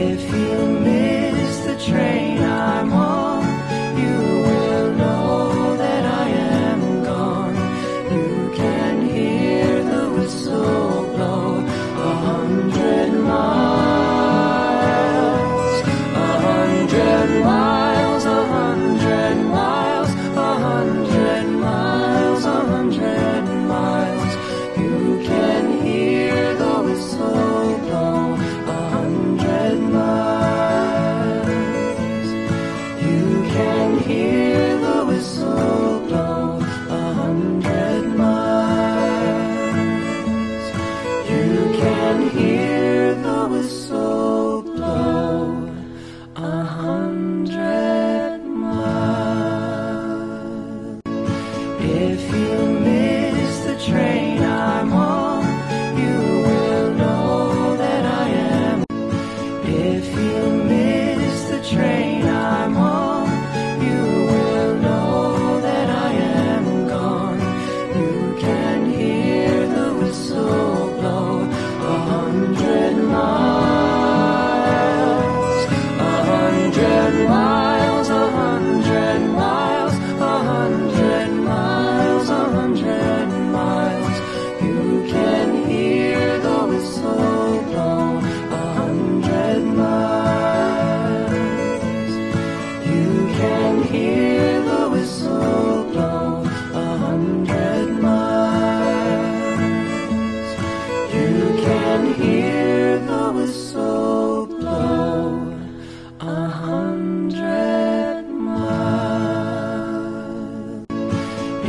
If you If you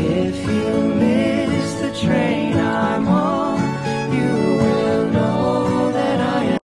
If you miss the train